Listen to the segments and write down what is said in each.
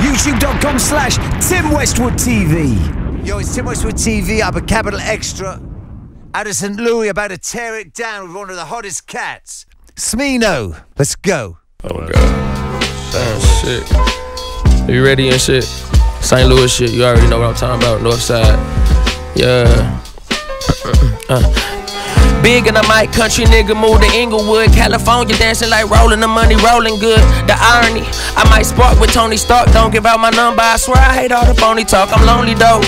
YouTube.com slash Tim Westwood TV. Yo, it's Tim Westwood TV up a Capital XTRA. Out of St. Louis, about to tear it down with one of the hottest cats. Smino, let's go. Oh my god. Damn shit. Are You ready and shit? St. Louis shit, you already know what I'm talking about. North side. Yeah. Uh. Big in the mic, country nigga move to Inglewood, California, dancing like rolling the money, rolling good. The irony, I might spark with Tony Stark, don't give out my number. I swear I hate all the phony talk, I'm lonely though.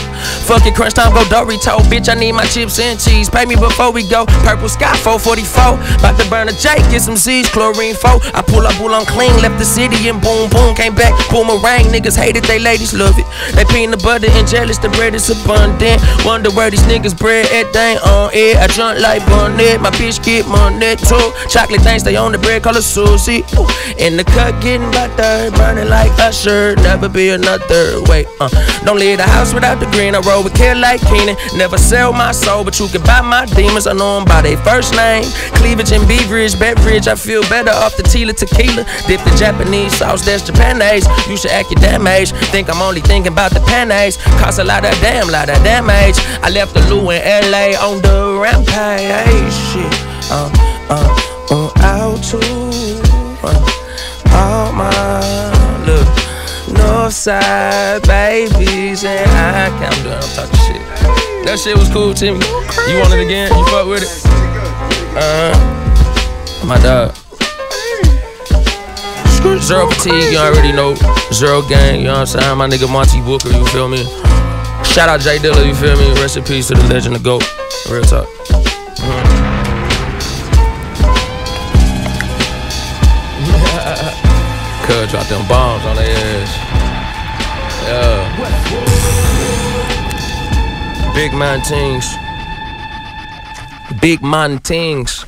Fuck it, crunch time, go Dorito, bitch. I need my chips and cheese. Pay me before we go. Purple sky 444, about to burn a J, get some Z's, chlorine 4. I pull up, pull on clean, left the city and boom, boom, came back, boomerang. Niggas hate it, they ladies love it. They peanut butter and jealous, the bread is abundant. Wonder where these niggas bread at, they on it. I drunk like bonnet, my bitch get money too. Chocolate things stay on the bread, call it Susie. In the cut, getting butter, burning like Usher. Never be another. Wait, uh, don't leave the house without the green. I roll with kid like Keenan. Never sell my soul, but you can buy my demons. I know them by their first name. Cleavage and beverage, beverage. I feel better off the Tila tequila. Dip the Japanese sauce, that's Japanese. You should act your damn age. Think I'm only thinking about the panades. Cost a lot of damn, lot of damage. I left the Lou in LA on the rampage. Shit, uh, uh, uh, out to uh, all my look. Northside babies and I can't I'm. I'm talking shit. That shit was cool, Timmy. You want it again? You fuck with it? Uh. My dog. Zero fatigue, you already know. Zero gang, you know what I'm saying? My nigga Monte Booker, you feel me? Shout out J Dilla, you feel me? Rest in peace to the legend of GOAT. Real talk. Drop them bombs on their ass. Yeah. Big man things. Big man things.